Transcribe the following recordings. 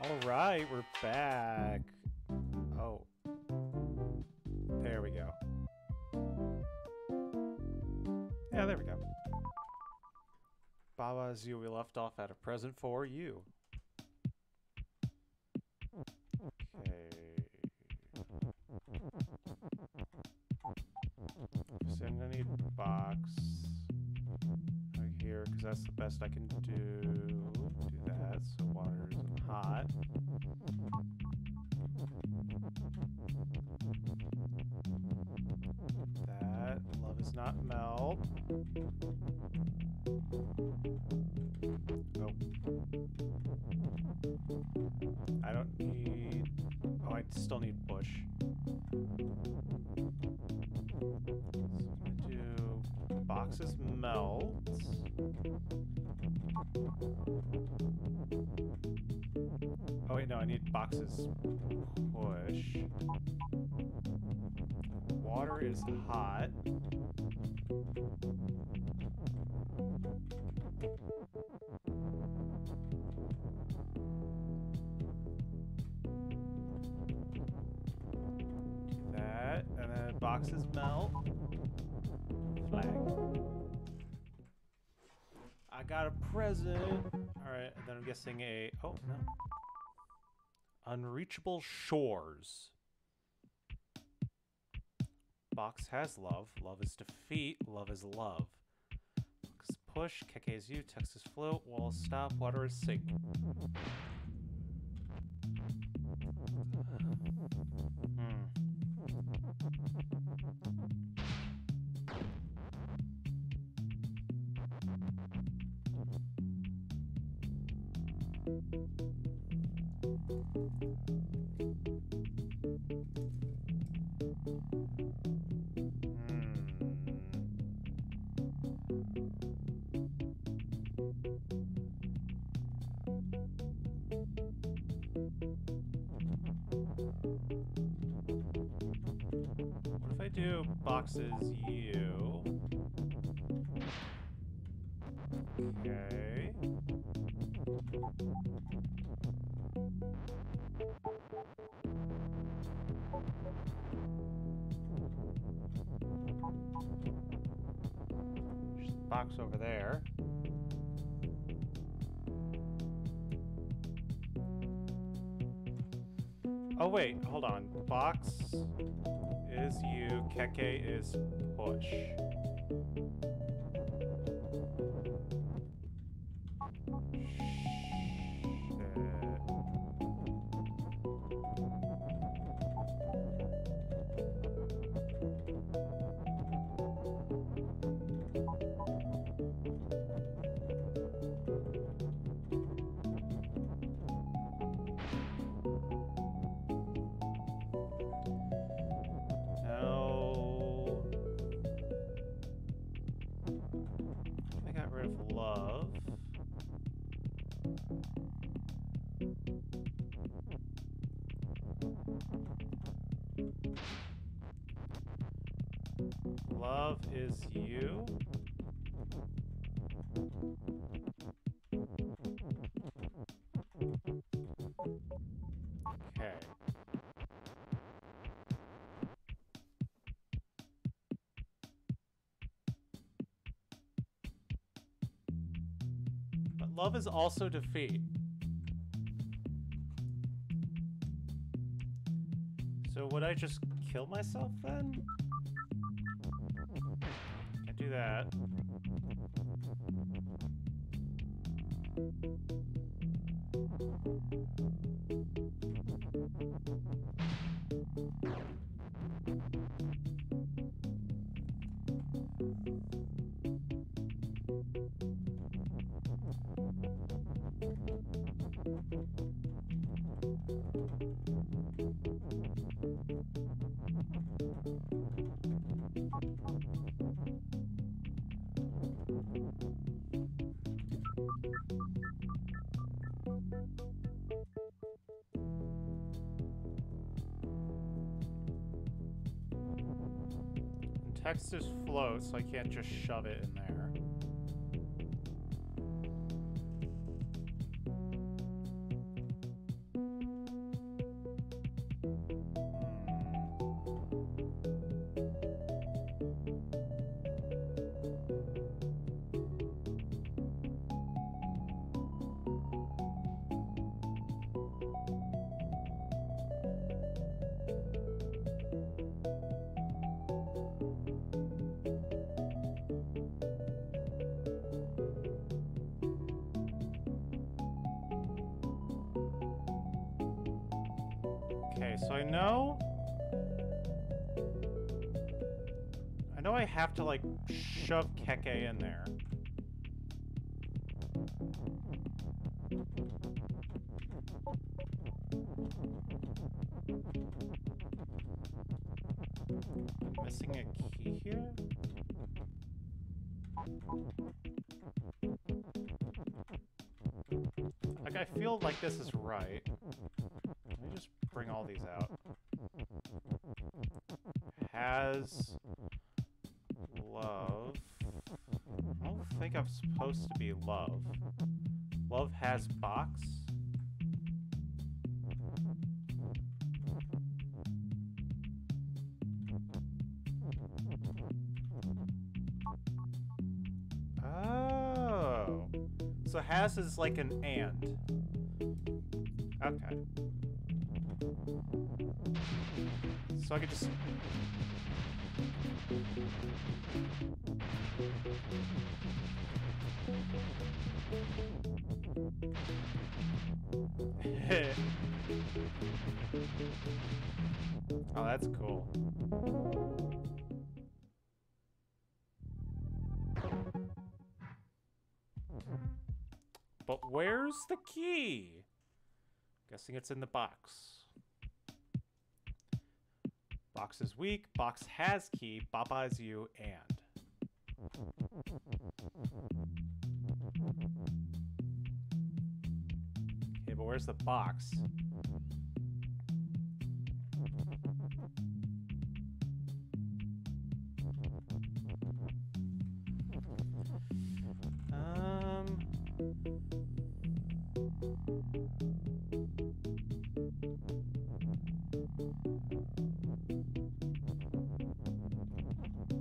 All right, we're back. Oh. There we go. Yeah, there we go. Baba you, we left off at a present for you. Oh wait, no, I need boxes push. Water is hot. That, and then boxes melt. Flag. I got a present. All right, and then I'm guessing a. Oh no. Unreachable shores. Box has love. Love is defeat. Love is love. Box push. Keke is you. Text is float. Wall stop. Water is sink. Hmm. Oh wait, hold on. Box is you, Keke is push. Love is also defeat. So would I just kill myself then? Can't do that. Text is float, so I can't just shove it shove in there. I'm missing a key here? Like, I feel like this is right. Let me just bring all these out. Has has is like an and. Okay. So I could just oh, that's cool. But where's the key? Guessing it's in the box. Box is weak, box has key, Baba is you, and. Okay, but where's the box?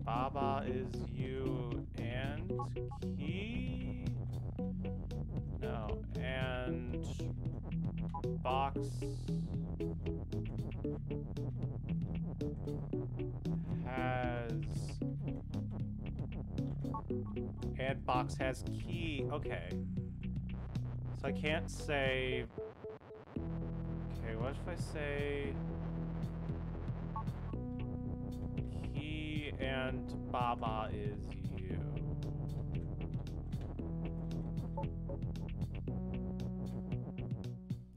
Baba is you and key? No, and box box has key. Okay. So I can't say Okay, what if I say he and Baba is you?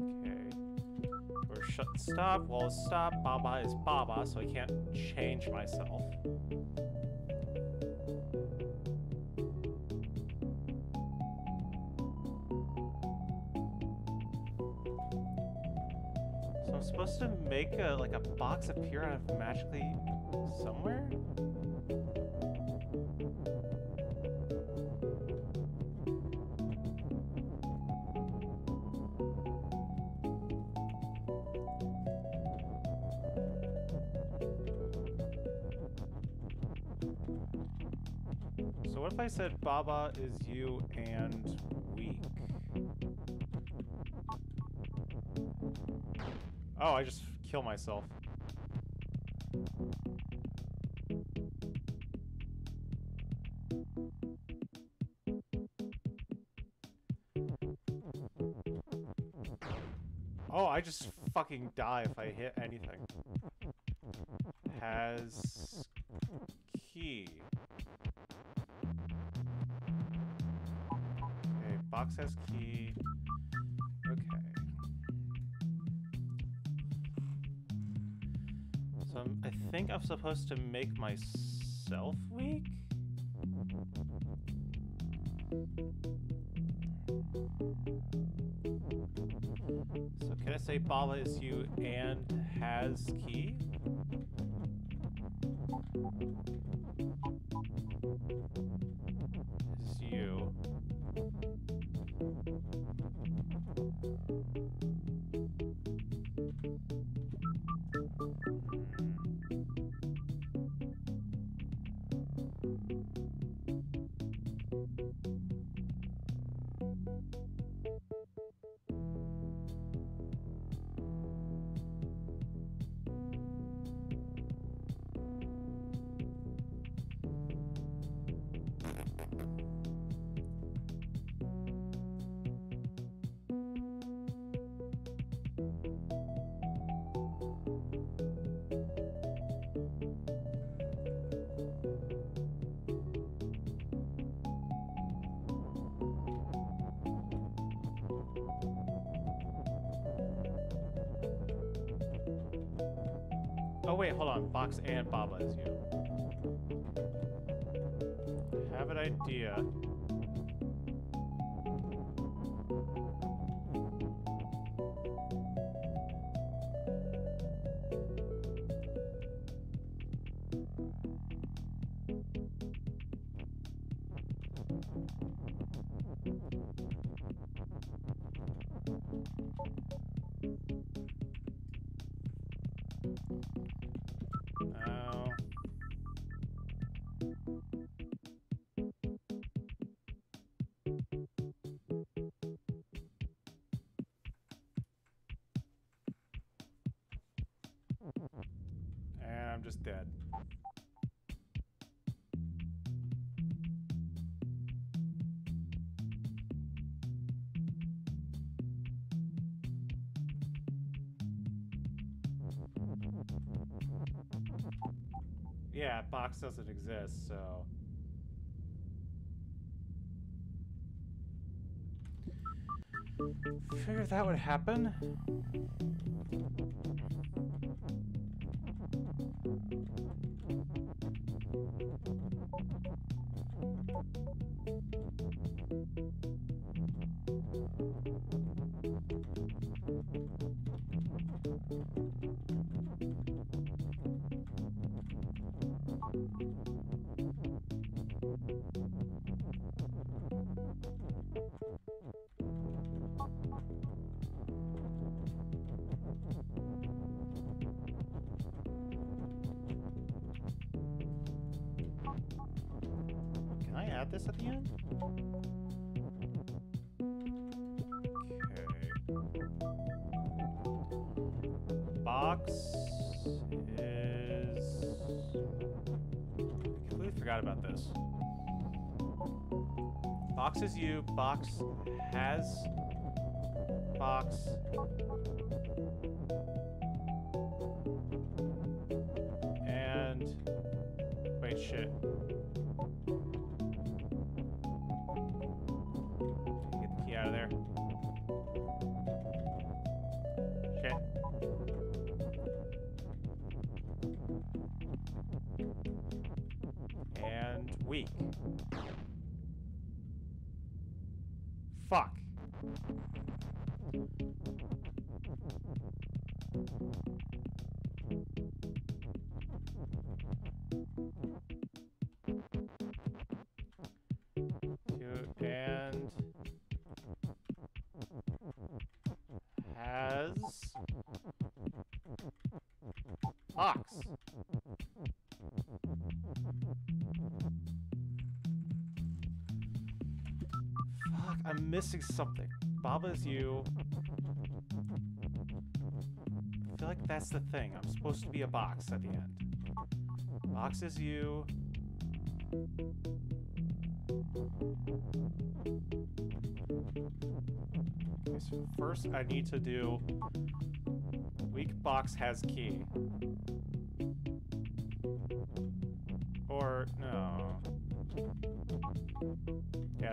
Okay. Or shut stop. Well, stop. Baba is Baba, so I can't change myself. Supposed to make a like a box appear out of magically somewhere? So what if I said Baba is you and Oh, I just kill myself. Oh, I just fucking die if I hit anything. Has key. Okay, box has key. I supposed to make myself weak? So can I say Baba is you and has key? Is you. Box and Baba is you. Have an idea. And I'm just dead. Yeah, box doesn't exist, so. Figure that would happen. Can This at the end? Okay. Box is. I completely forgot about this. Box is you. Box has. Box. Missing something. Baba's you. I feel like that's the thing. I'm supposed to be a box at the end. Box is you. Okay, so first I need to do weak box has key.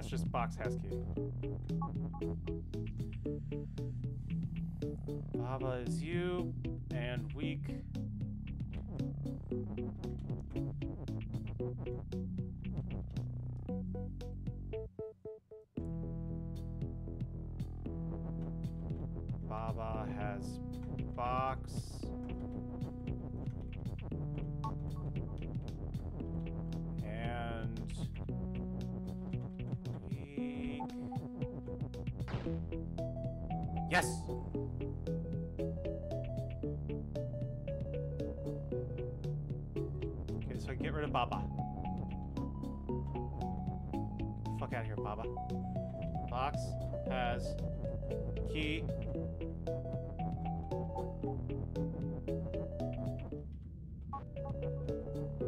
It's just box has key. Baba is you and weak. Fuck out of here, Baba. Box has key.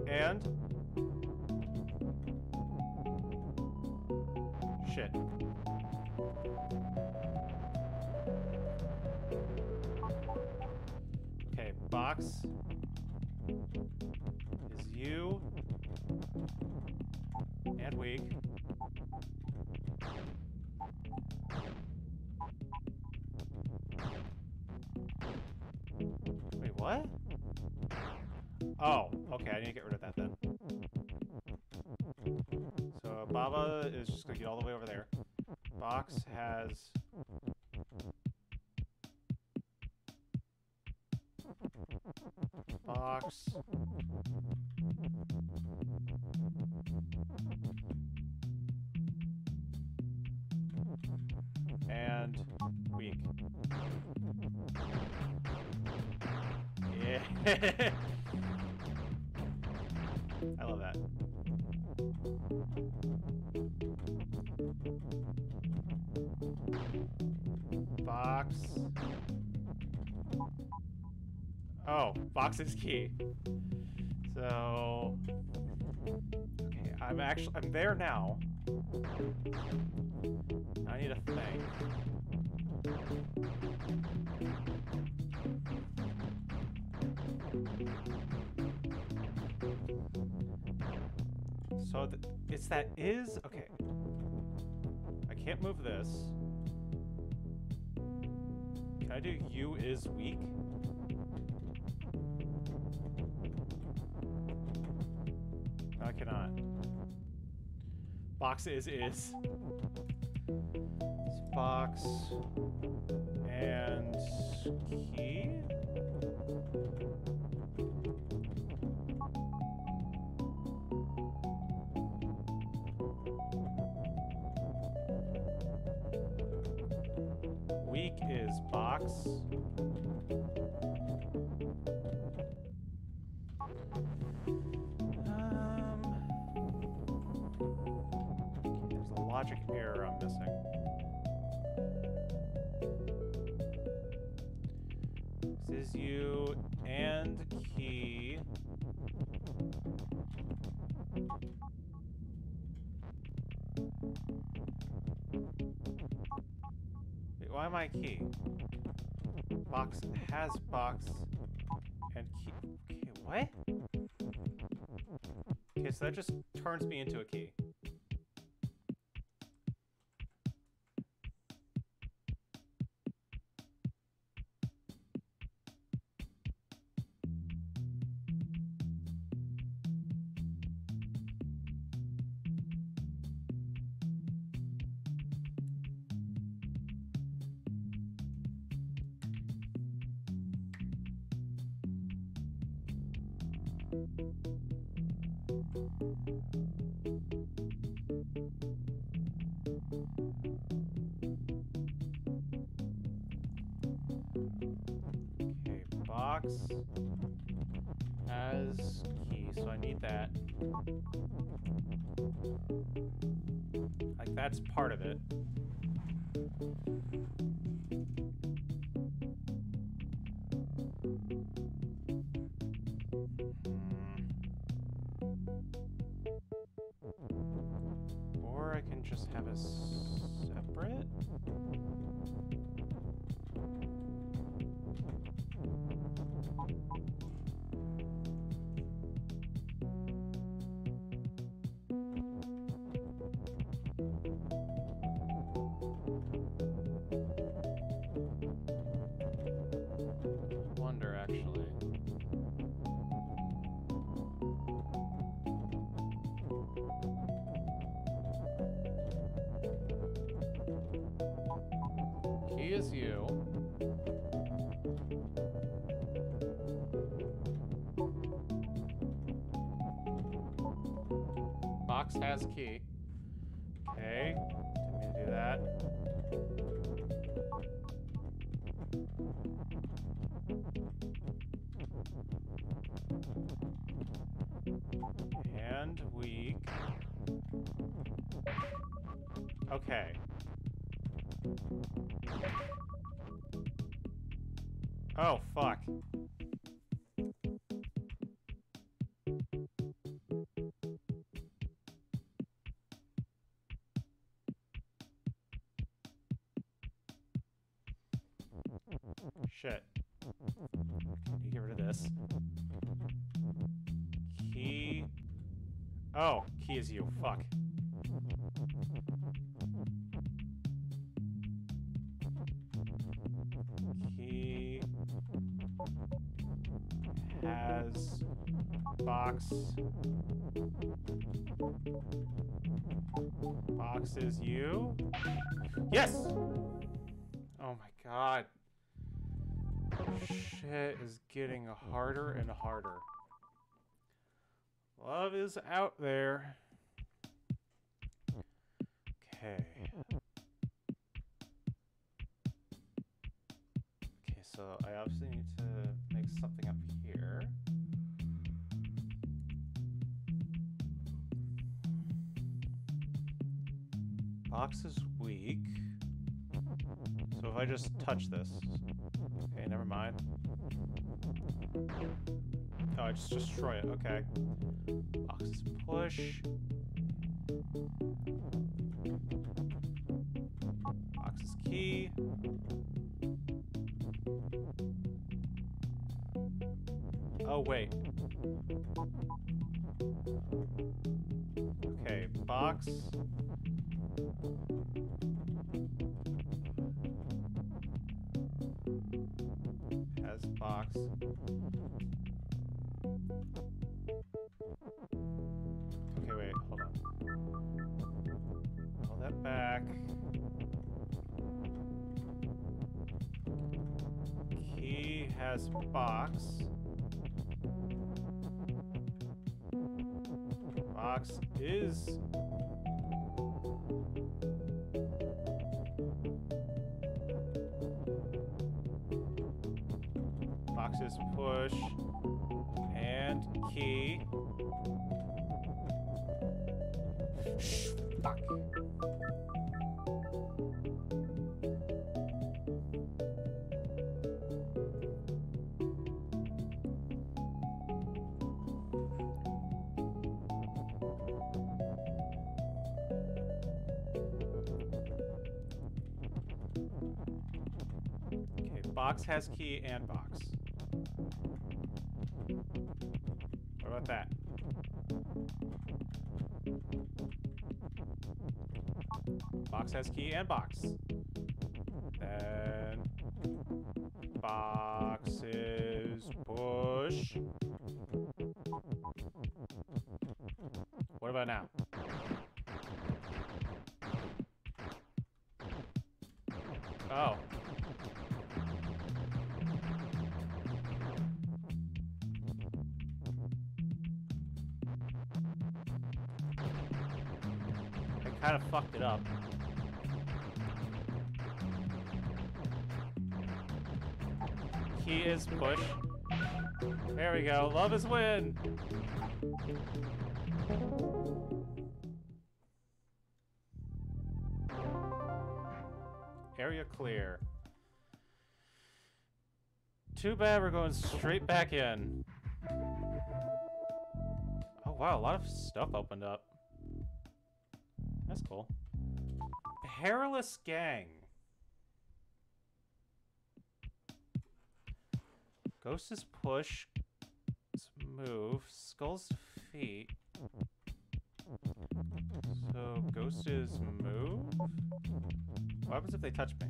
And all the way over there. Box has box. And weak. Yeah. Is key. So, okay, I'm actually I'm there now. I need a thing. So th it's that is okay. I can't move this. Can I do you is weak? Box is is. It's box and key. Weak is box. Why my key? Box has box and key. Okay, what? Okay, so that just turns me into a key. Shit. Get rid of this? Key. Oh, key is you. Fuck. Key. has box box is you yes oh my god shit is getting harder and harder love is out there okay okay so I obviously need to make something up here Box is weak. So if I just touch this. Okay, never mind. Oh, I just destroy it. Okay. Box is push. Box is key. Oh, wait. Okay, box. Box. Okay, wait, hold on. Pull that back. Key has box. Box is boxes push and key. Shh, fuck. Box has key and box. Box has key and box. Then boxes push. What about now? Oh. I kind of fucked it up. Is push. There we go. Love is win. Area clear. Too bad we're going straight back in. Oh wow, a lot of stuff opened up. That's cool. Perilous Gang. Ghost is push. Move. Skull's feet. So Ghost is move? What happens if they touch me?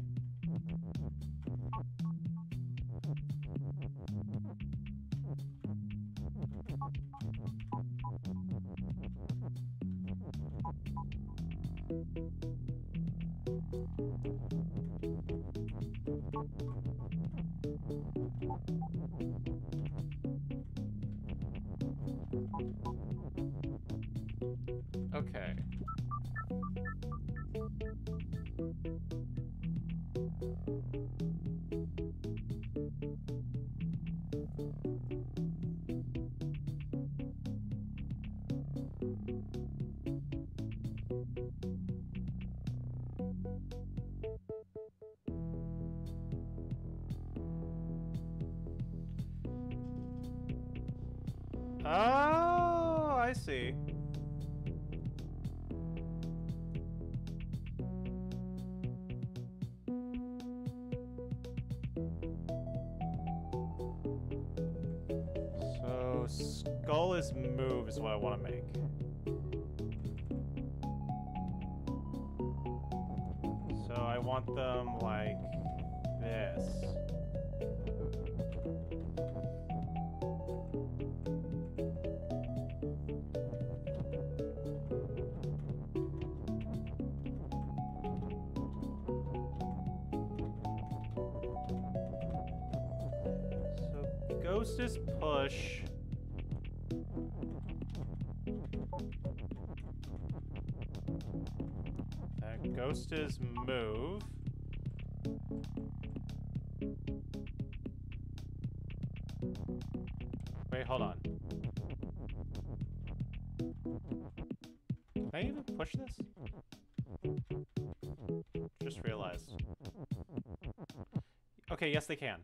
move is what I want to make. So I want them like this. So ghost is push. Is move. Wait, hold on. Can I even push this? Just realized. Okay, yes they can.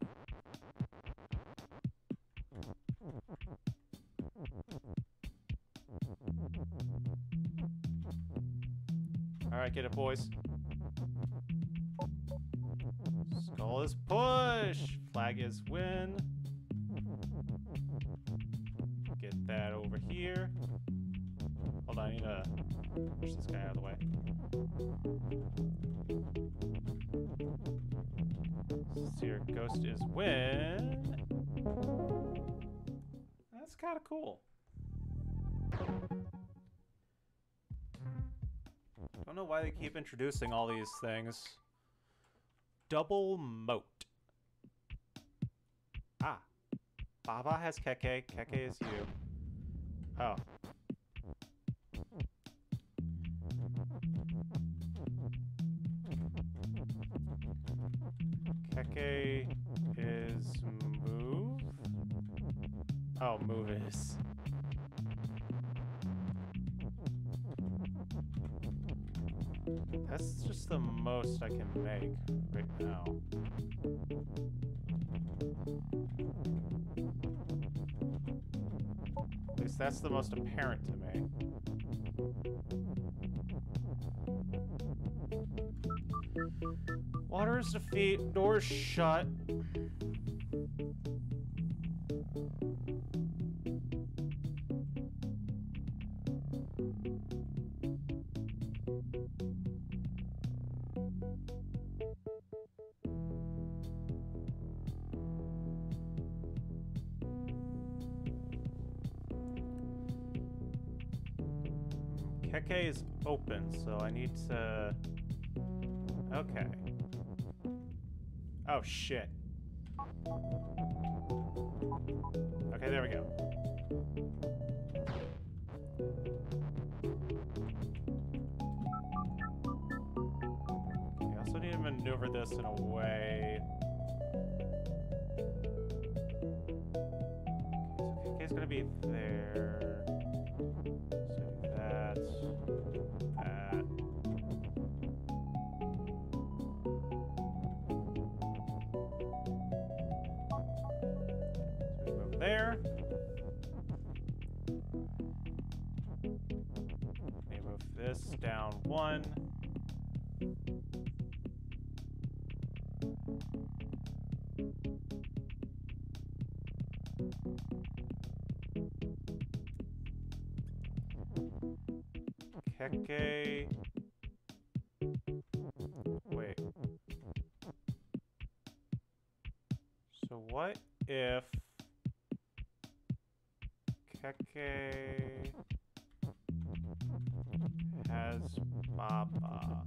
They keep introducing all these things. Double moat. Ah. Baba has Keke. Keke is you. Oh. The most apparent to me. Water's defeat, doors shut. So I need to... Okay. Oh, shit. Okay, there we go. I also need to maneuver this in a way... Okay, Keke's gonna be Keke. Wait. So what if Keke has Baba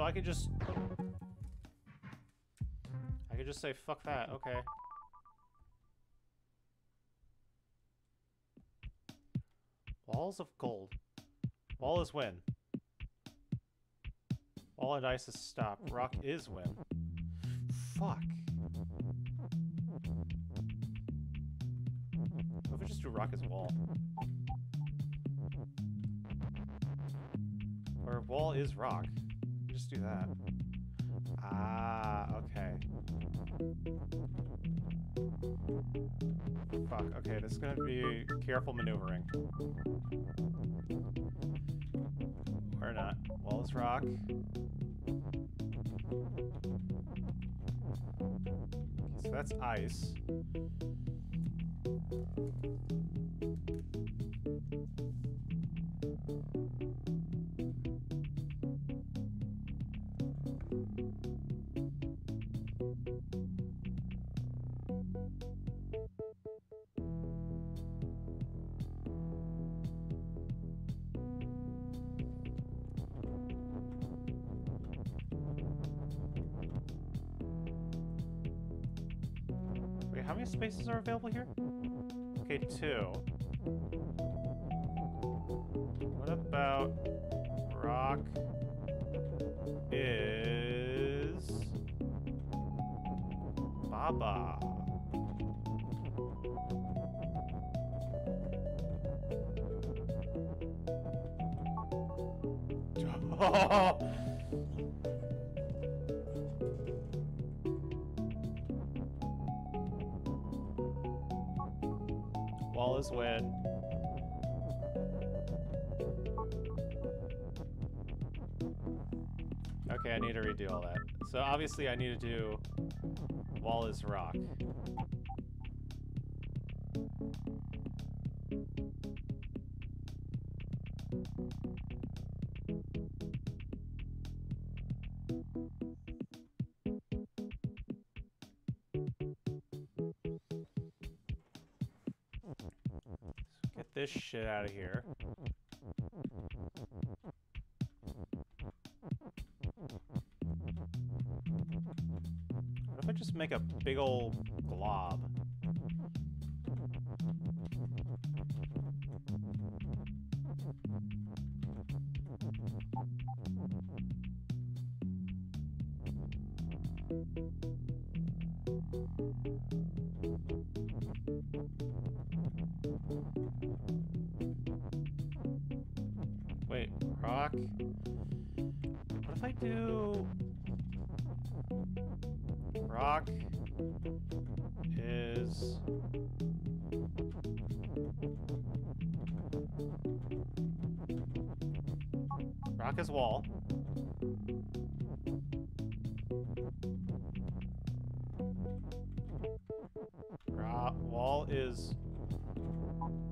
So I could just... I could just say, fuck that, okay. Walls of gold. Wall is win. Wall and ice is stop. Rock is win. Fuck. What if we just do rock as wall? Or wall is rock. Do that. Ah, okay. Fuck, okay, this is gonna be careful maneuvering. Or not. Walls rock. So that's ice. Available here? Okay, two. What about rock is Baba? Wall oh. I need to redo all that. So obviously I need to do wall is rock. Get this shit out of here. Make a big old Rock is wall. Rock, wall is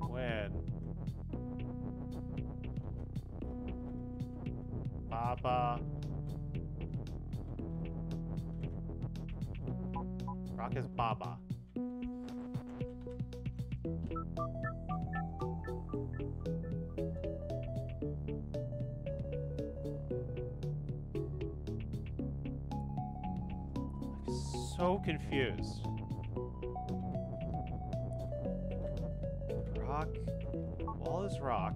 when Baba Rock is Baba. Confused. Rock. Wall is rock.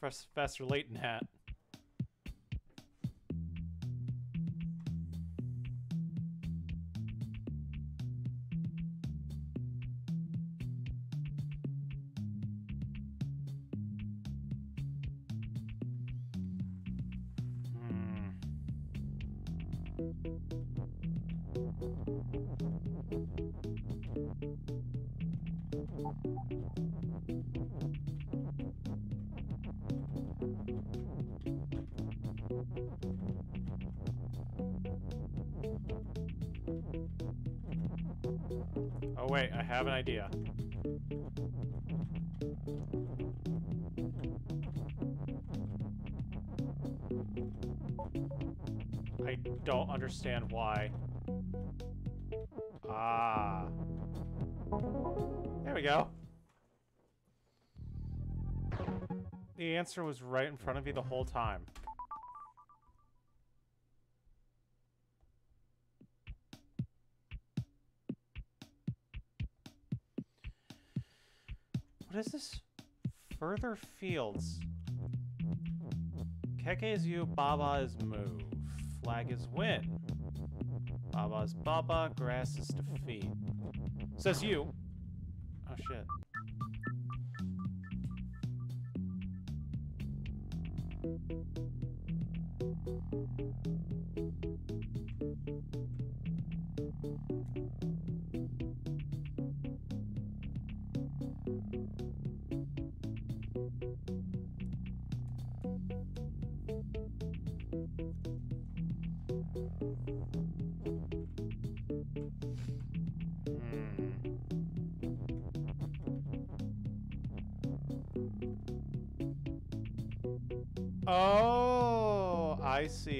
Professor Layton hat. have an idea. I don't understand why. Ah. There we go. The answer was right in front of you the whole time. What is this? Further fields. Keke is you, Baba is move. Flag is win. Baba is Baba, grass is defeat. Says you. Oh shit. Oh,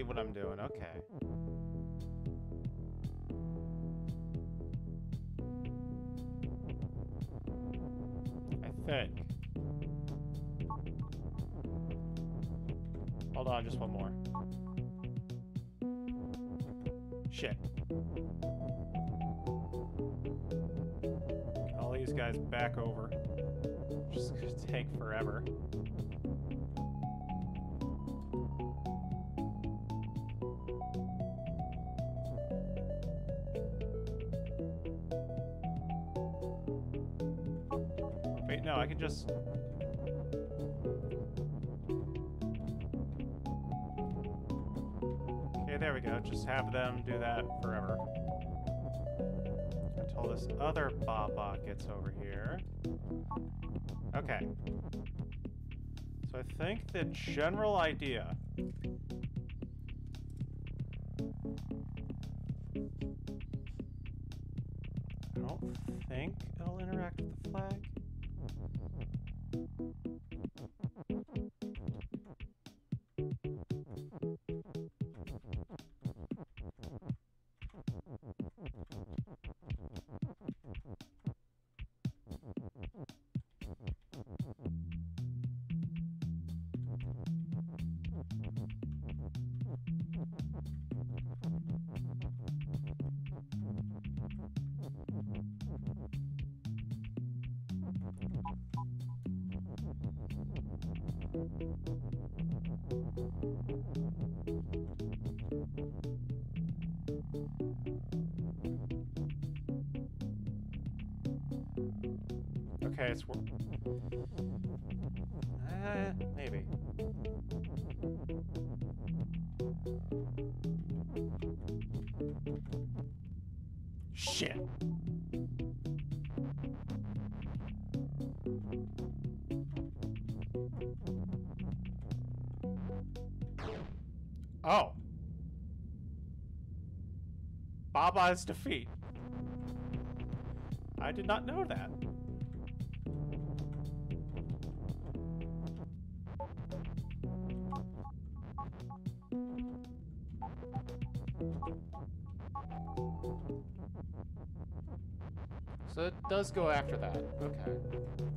what I'm doing. Okay. I think. Hold on, just one more. Shit. Get all these guys back over. Just gonna take forever. Just... Okay, there we go. Just have them do that forever. Until this other Baba gets over here. Okay. So I think the general idea... Okay, it's Uh, maybe. Shit. Oh. Baba's defeat. I did not know that. Does go after that. Okay.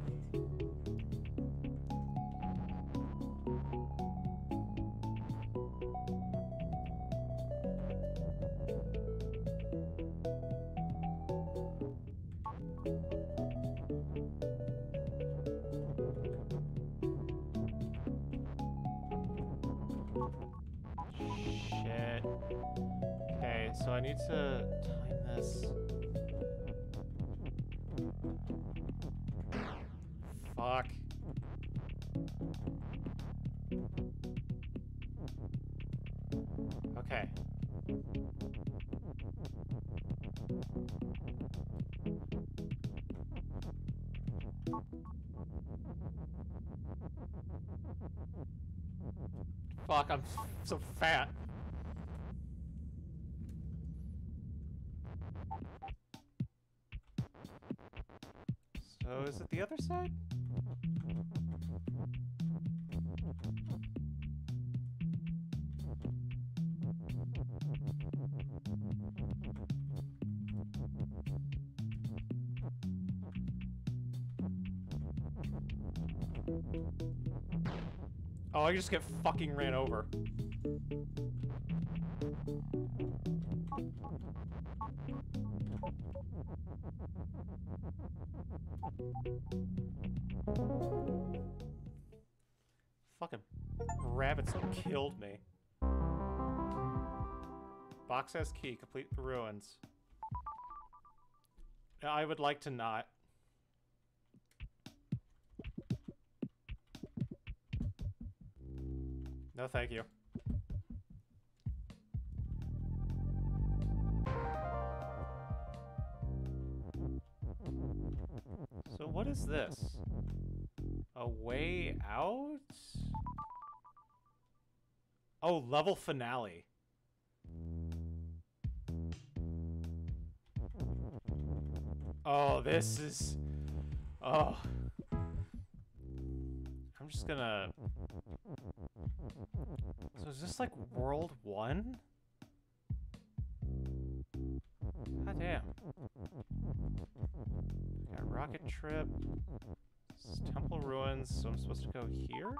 I'm so fat. So is it the other side? Oh, I just get fucking ran over. Fucking rabbits killed me. Box has key. Complete the ruins. I would like to not. Thank you. So what is this? A way out? Oh, level finale. Oh, this is... Oh. I'm just gonna... Is this like World 1? God damn. Got rocket trip. Temple Ruins, so I'm supposed to go here?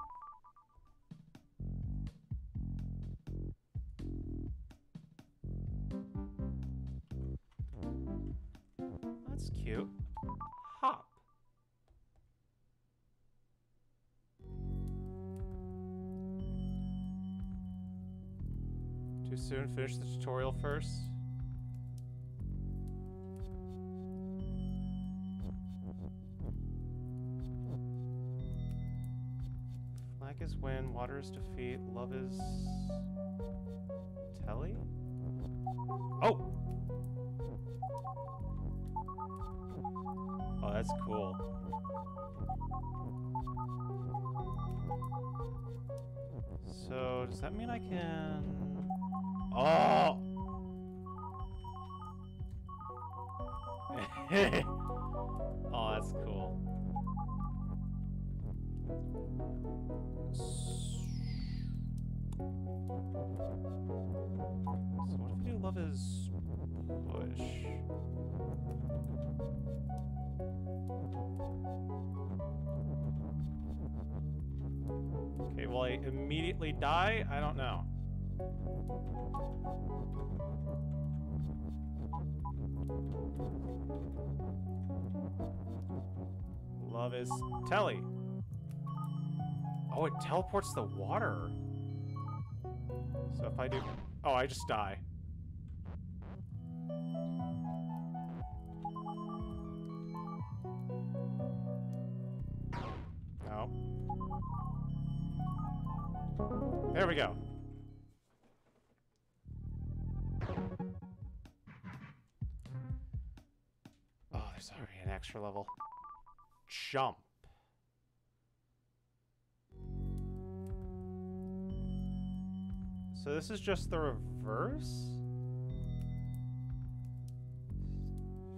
Soon? Finish the tutorial first? Flag is win, water is defeat, love is... Telly? Oh! Oh, that's cool. So, does that mean I can... it teleports the water. So if I do... Oh, I just die. No. There we go. Oh, there's already an extra level. Jump. So this is just the reverse?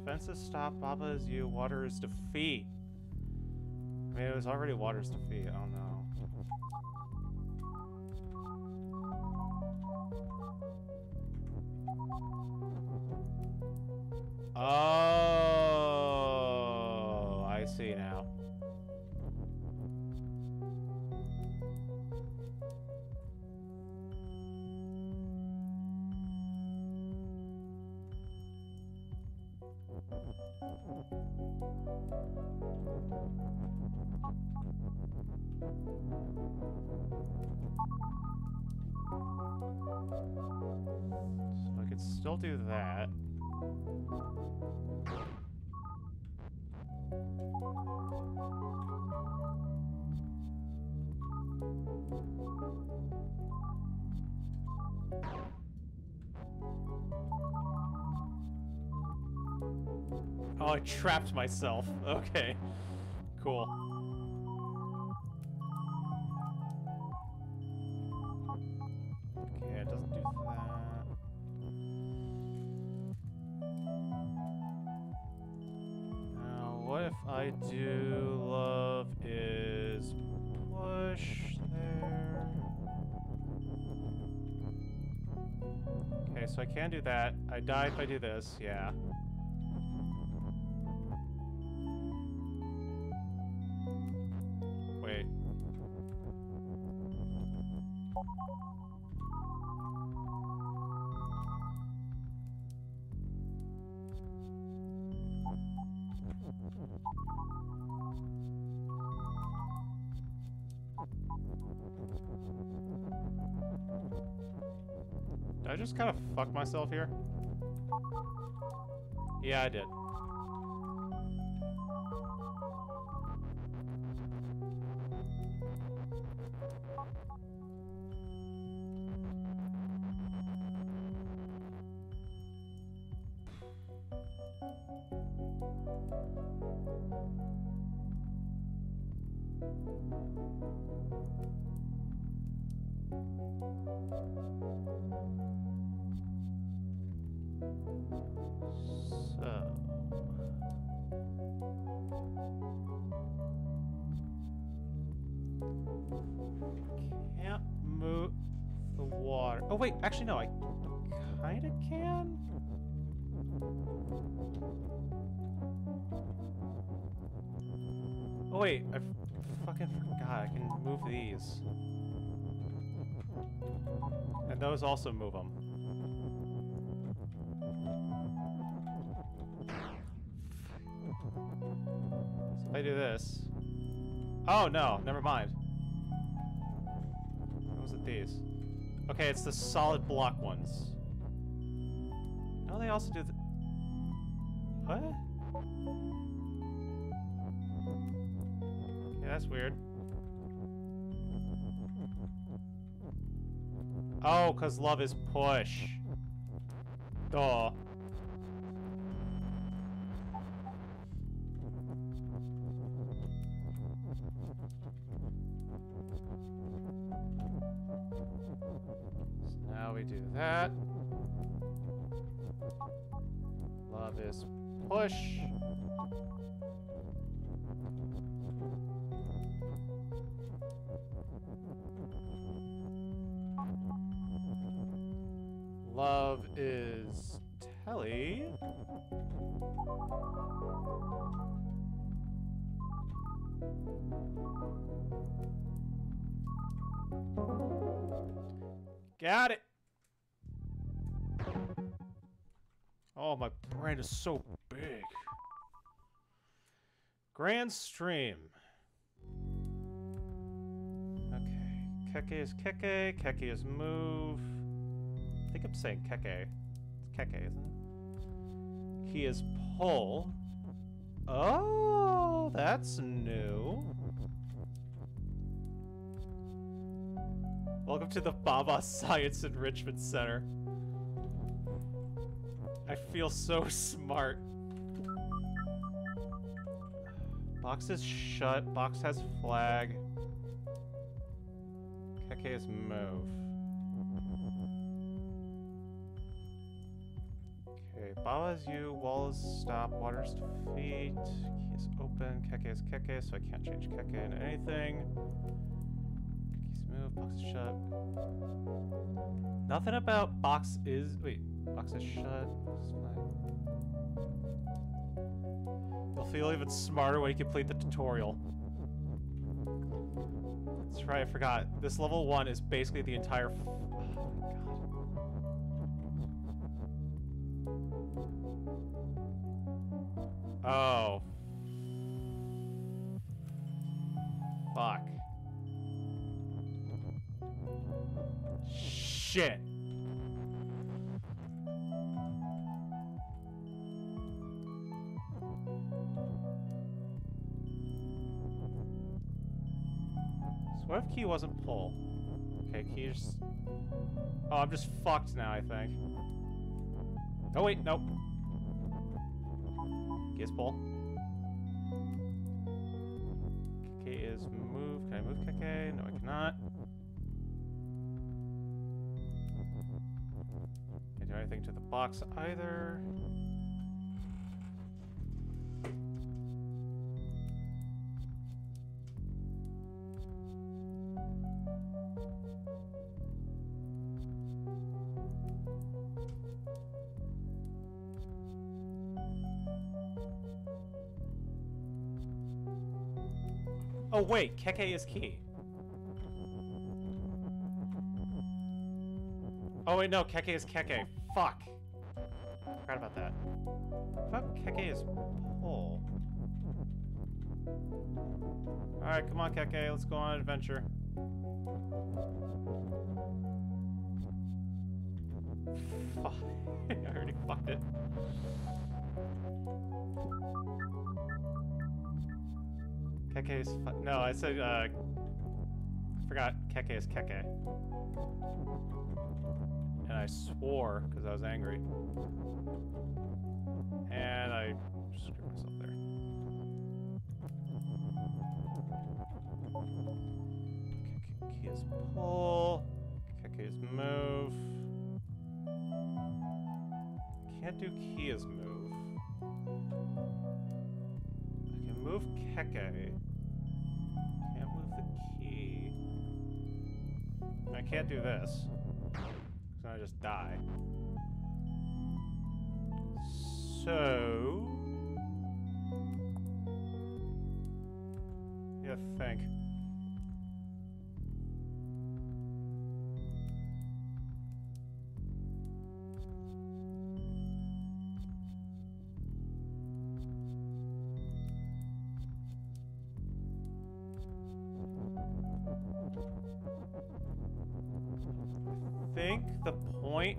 Fences stop, Baba is you, water is defeat. I mean, it was already water's defeat, don't know. I trapped myself. Okay. Cool. Okay, it doesn't do that. Now, what if I do love is push there? Okay, so I can do that. I die if I do this, yeah. Did I just kind of fuck myself here? Yeah, I did. Can't move the water. Oh, wait, actually, no, I kinda can. Oh, wait, I fucking forgot. I can move these. And those also move them. So if I do this. Oh no, never mind. What was it these? Okay, it's the solid block ones. No, they also do the. What? Okay, that's weird. Oh, because love is push. Duh. Got it. Oh, my brain is so big. Grand stream. Okay. Keke is Keke. Keke is move. I think I'm saying Keke. It's Keke, isn't it? He is pull. Oh, Oh, that's new. Welcome to the Baba Science Enrichment Center. I feel so smart. Box is shut. Box has flag. Keke is move. Okay, Baba is you. Wall is stop. water's defeat. Key is open. Keke is Keke, so I can't change Keke into anything. Keys move. Box is shut. Nothing about box is. Wait. Box is shut. You'll feel even smarter when you complete the tutorial. That's right, I forgot. This level one is basically the entire. Oh. Fuck. Shit. So what if key wasn't pull? Okay, key just... Oh, I'm just fucked now, I think. Oh, wait, nope. Is pull. Keke is move. Can I move Keke? No, I cannot. Can't do anything to the box either. Oh wait, Keke is key. Oh wait, no, Keke is Keke. Fuck. Forgot about that. Fuck, Keke is pull. Alright, come on, Keke, let's go on an adventure. Fuck. I already fucked it. Keke is no, I said, uh, I forgot Keke is Keke. And I swore because I was angry. And I screwed myself there. Keke is pull. Keke is move. Can't do Kia's move. I can move Keke. I can't do this. Because I just die. So... Yeah, think. think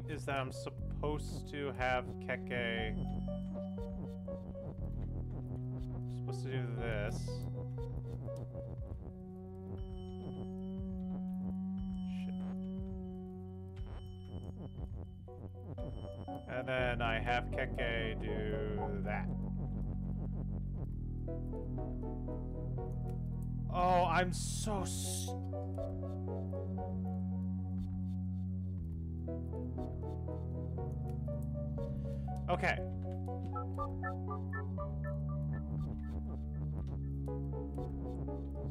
is that I'm supposed to have Keke... supposed to do this. Shit. And then I have Keke do that. Oh, I'm so Okay.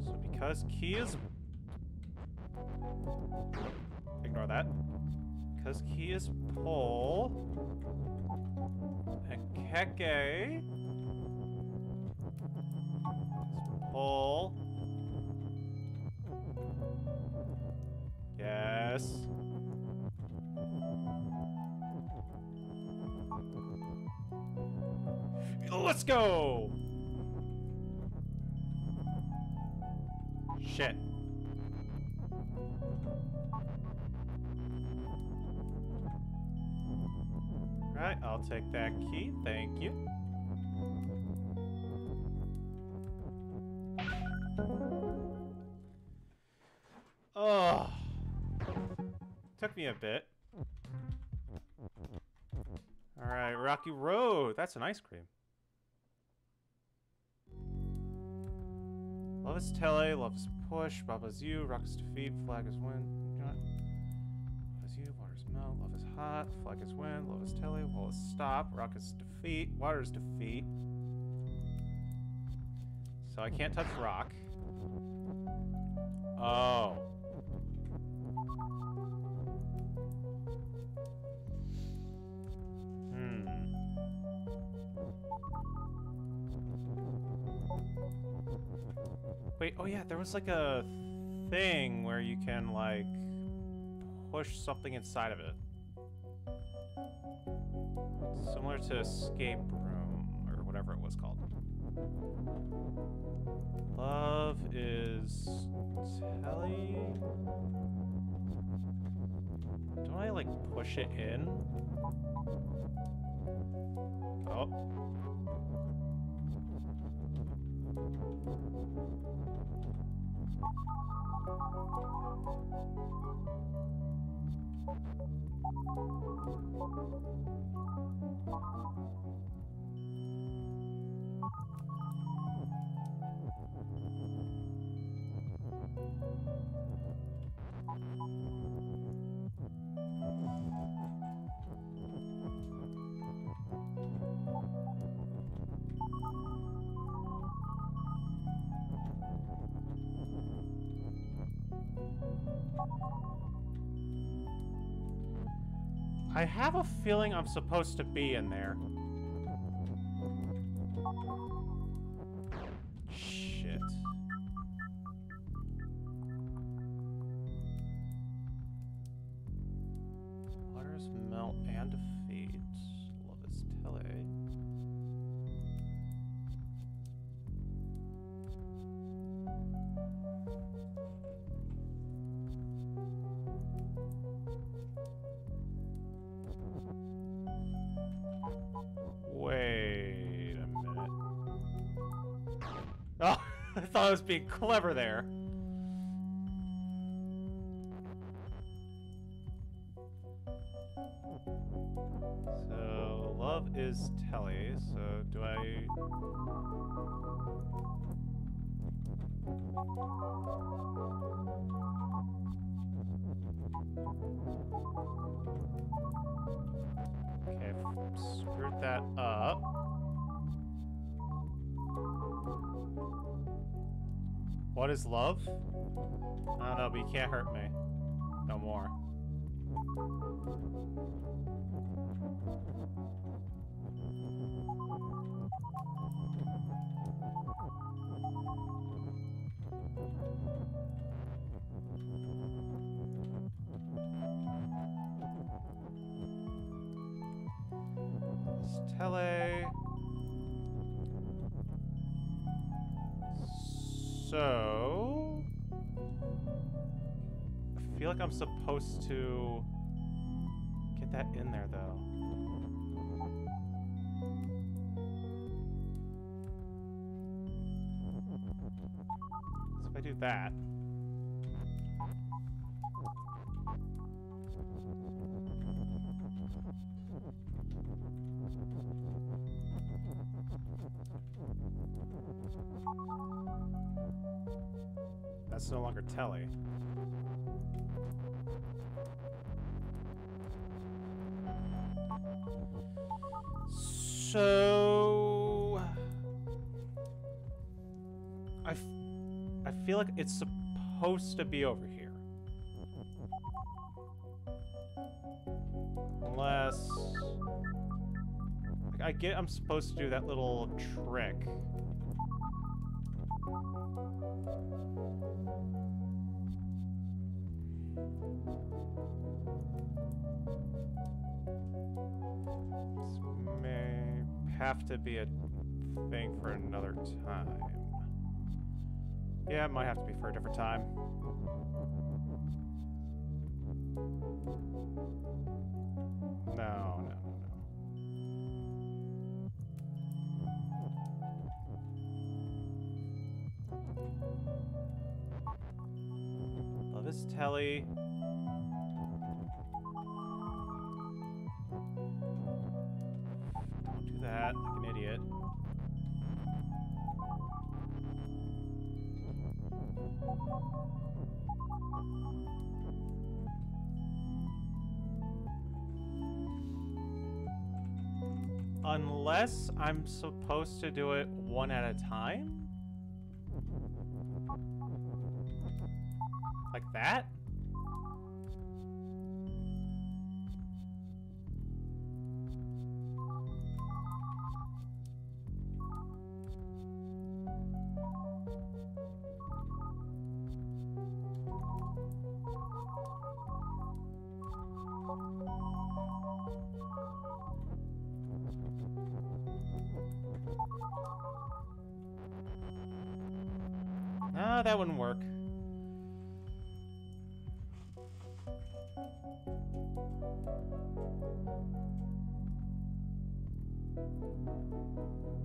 So because key is... Ignore that. Because key is pull... And Keke... Pull... Yes. Let's go! Shit. Alright, I'll take that key. Thank you. Oh. Took me a bit. Alright, Rocky Road. That's an ice cream. Love is Tele, love is push, Baba's you, rock is defeat, flag is win. Love is you, water is melt, love is hot, flag is win, love is Tele, wall is stop, rock is defeat, water is defeat. So I can't touch rock. Oh. Wait, oh yeah, there was like a thing where you can like push something inside of it. Similar to escape room or whatever it was called. Love is telly. Don't I like push it in? Oh. Thank you. Have a feeling I'm supposed to be in there. Thought I was being clever there. So, love is Tele, so do I... Okay, screwed that up. What is love? Oh, I don't know, but you can't hurt me. No more. Tele. So. I feel like I'm supposed to get that in there though. So if I do that. That's no longer tele. So I, I feel like it's supposed to be over here. Unless I get I'm supposed to do that little trick. Be a thing for another time. Yeah, it might have to be for a different time. No, no, no, no. Love is Tele. Unless I'm supposed to do it one at a time? Like that?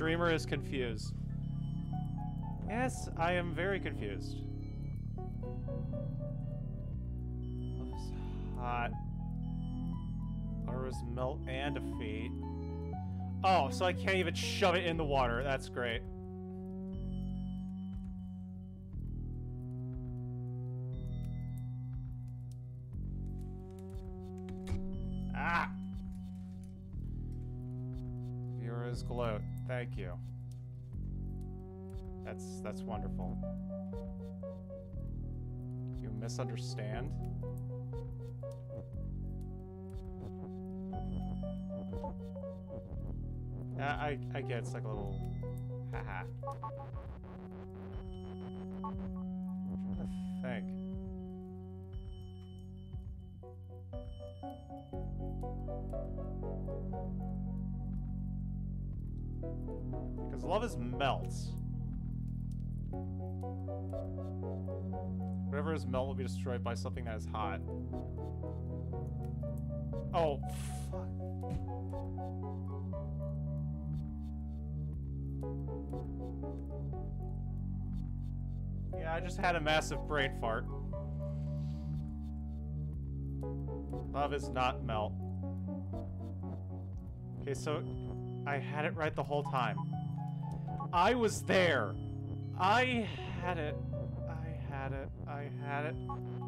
Streamer is confused. Yes, I am very confused. Love is hot. Aura's melt and defeat. Oh, so I can't even shove it in the water. That's great. Misunderstand? Yeah, I I get it's like a little haha. I'm think. Because love is melts. Whatever is melt will be destroyed by something that is hot. Oh, fuck. Yeah, I just had a massive brain fart. Love is not melt. Okay, so I had it right the whole time. I was there. I had it. I had it. I had it.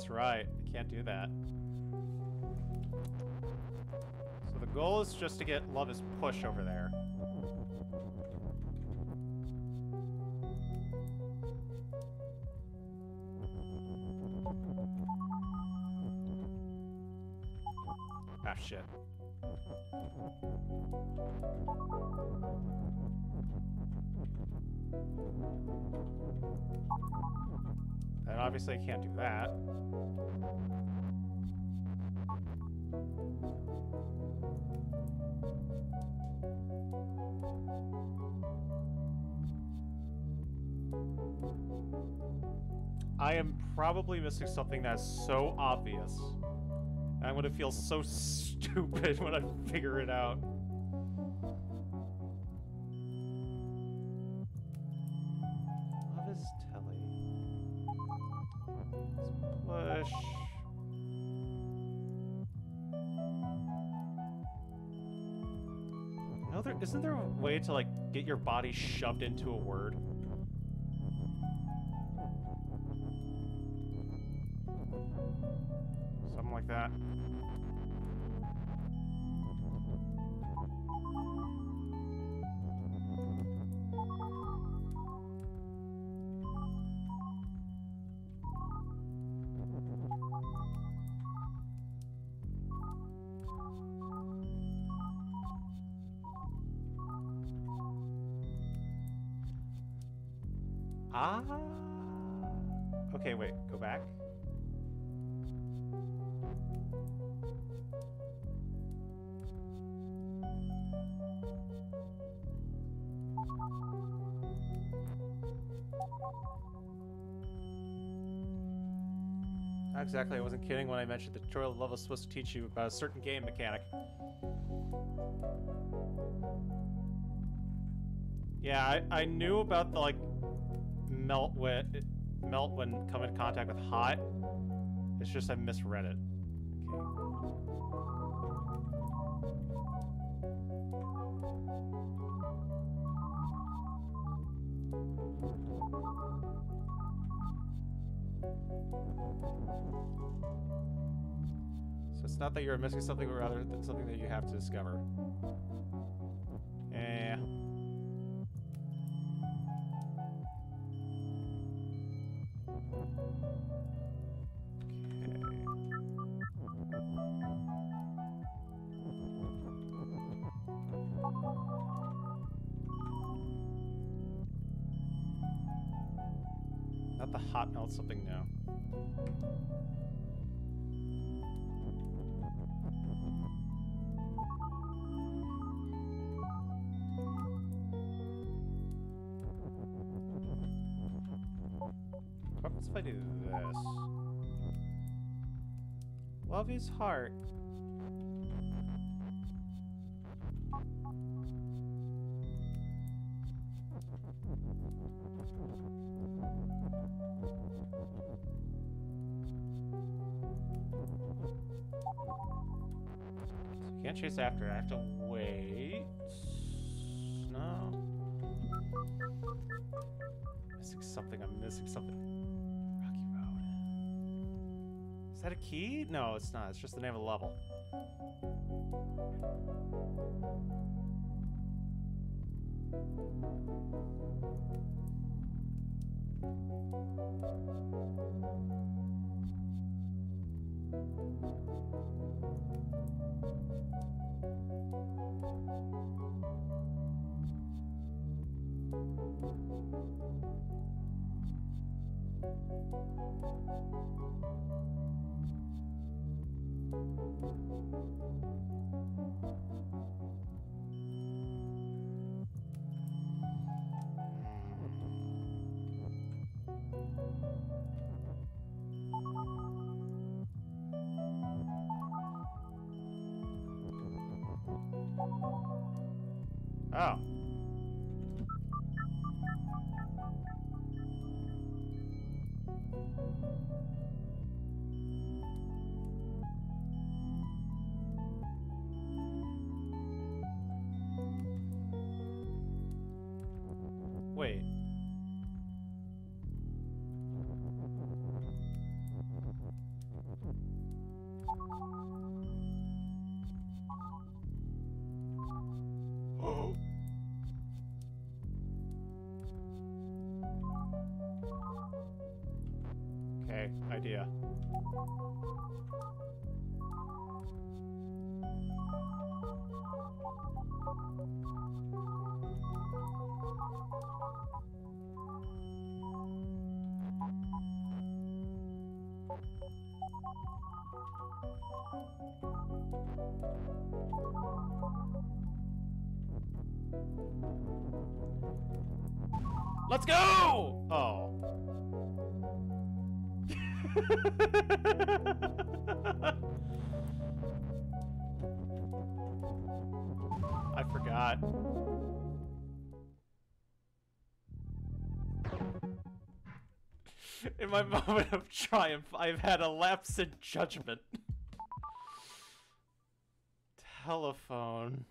That's right. I can't do that. So the goal is just to get Love Love's push over there. Ah, shit. And obviously I can't do that. I am probably missing something that's so obvious. I'm gonna feel so stupid when I figure it out. Push. No, there isn't there a way to like get your body shoved into a word? Something like that. Exactly. I wasn't kidding when I mentioned the tutorial level is supposed to teach you about a certain game mechanic. Yeah, I, I knew about the like melt when melt when come in contact with hot. It's just I misread it. Okay. Not that you're missing something, but rather than something that you have to discover. Yeah. Not the hot melt something new. Love his heart. Can't chase after it. I have to Is that a key? No, it's not. It's just the name of the level. Oh. Wait. Idea. Let's go! Oh. I forgot. In my moment of triumph, I've had a lapse in judgment. Telephone.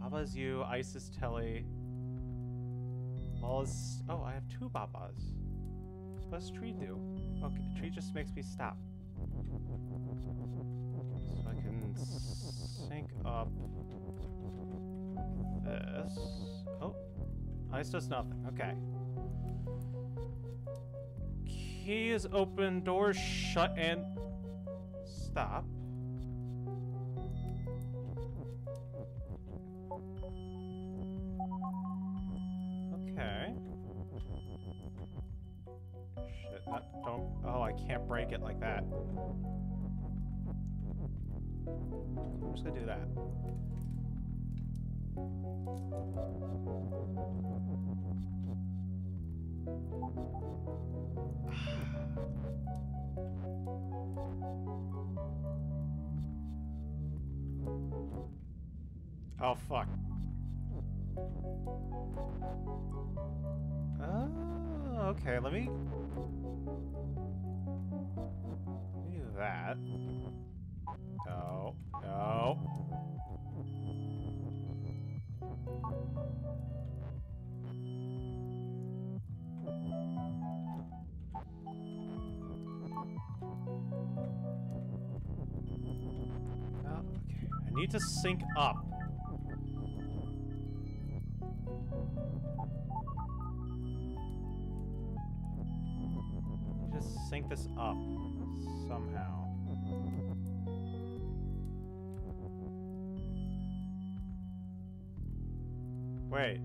Baba's you, Isis Tele. Oh, I have two Babas. What does tree do? Okay, tree just makes me stop. So I can sync up this. Oh, ice does nothing. Okay. Key is open, doors shut, and stop. Okay. Shit, not, don't. Oh, I can't break it like that. I'm just gonna do that. Oh, fuck. Oh, okay, let me... do that. No, no. Oh, okay. I need to sync up. Sync this up somehow. Wait.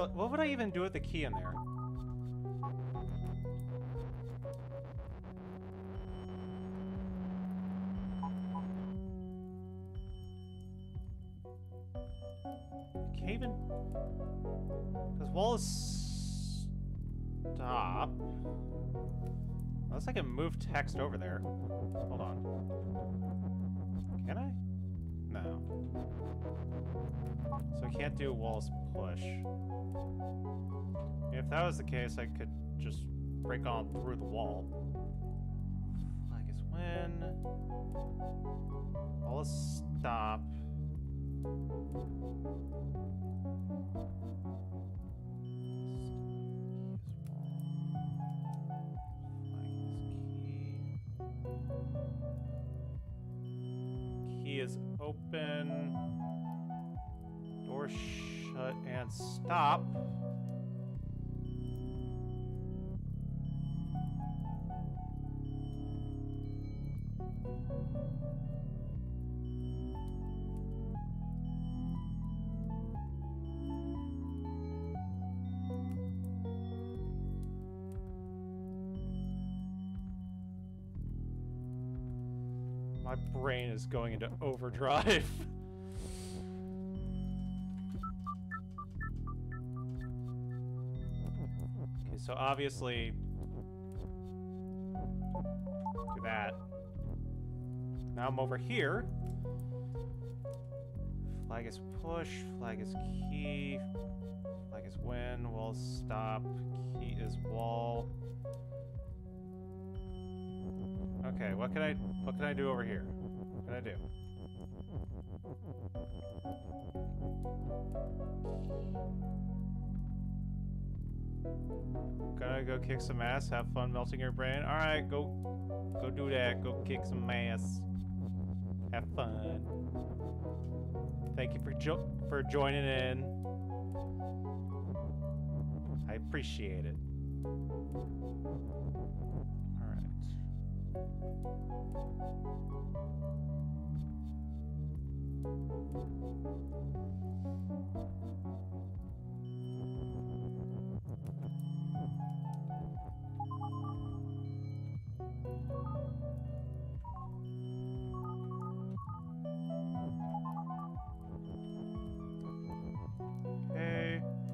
What would I even do with the key in there? Cave in. Does Wallace stop? Unless I can move text over there. Hold on. Can I? No. So I can't do walls push. If that was the case, I could just break on through the wall. Flag is win. Wallace stop. Is open. Door shut and stop. Is going into overdrive. okay, so obviously do that. Now I'm over here. Flag is push, flag is key, flag is win, wall stop, key is wall. Okay, what can I what can I do over here? I do? Gonna go kick some ass, have fun melting your brain. Alright, go go do that. Go kick some ass. Have fun. Thank you for jo for joining in. I appreciate it. Alright. Okay,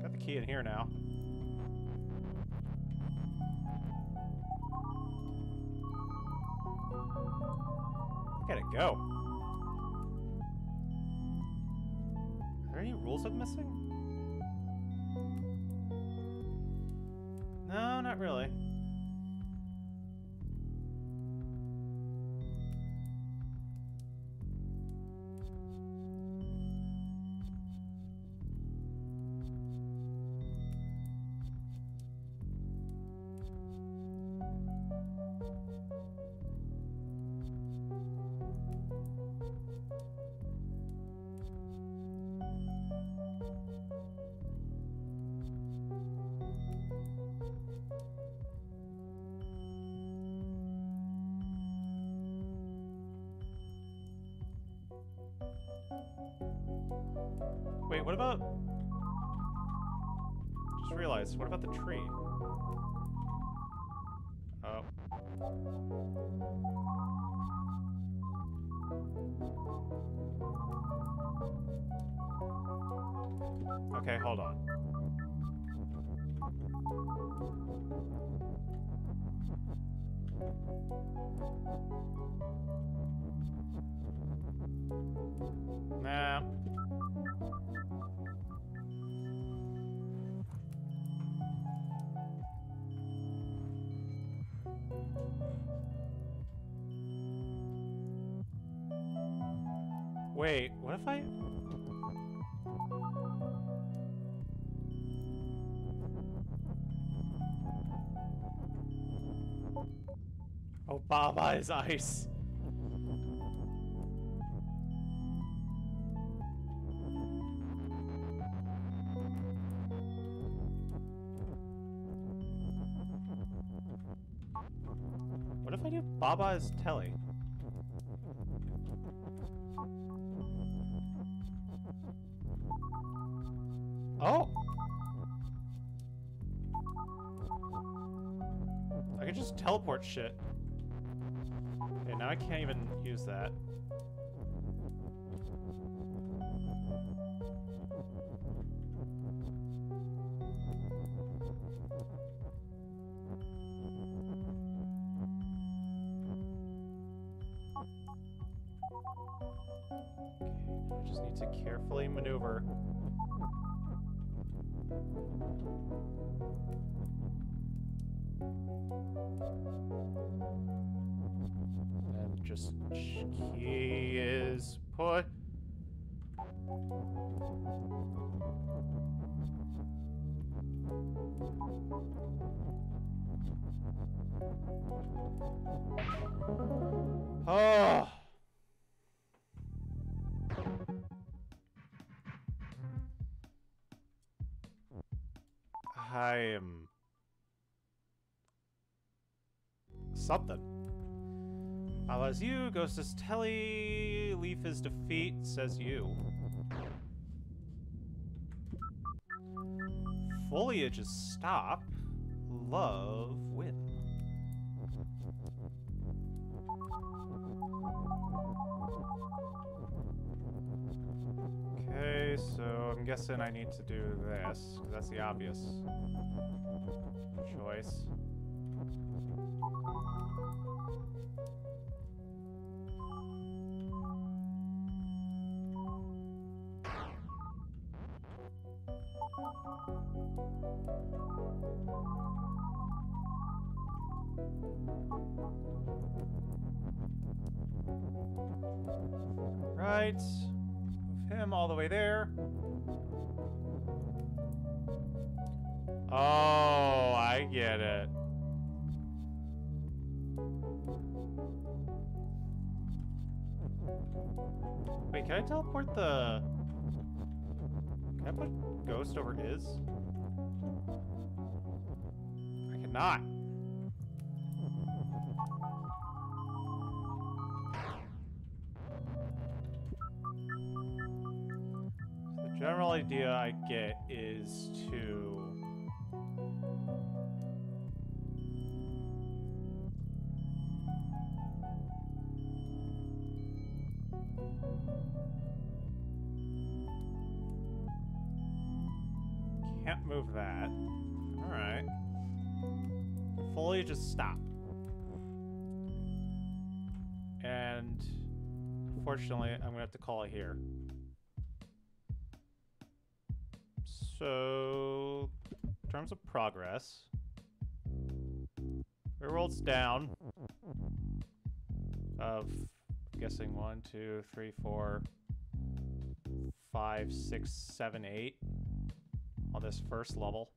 got the key in here now. It go. I'm missing? No, not really. Wait, what about... Just realized, what about the tree? Baba is ice. What if I do Baba is? Use that. Am something. Allah's you, Ghost is Tele, Leaf is defeat, says you. Foliage is stop, love guessing I need to do this, that's the obvious choice. I teleport the... Can I put Ghost over his? I cannot. The general idea I get is to... unfortunately, I'm gonna have to call it here. So, in terms of progress, Reroll's down of I'm guessing one, two, three, four, five, six, seven, eight on this first level.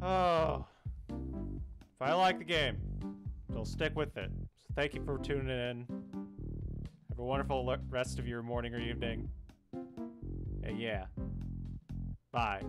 Oh. If I like the game, they'll stick with it. Thank you for tuning in. Have a wonderful rest of your morning or evening. And yeah. Bye.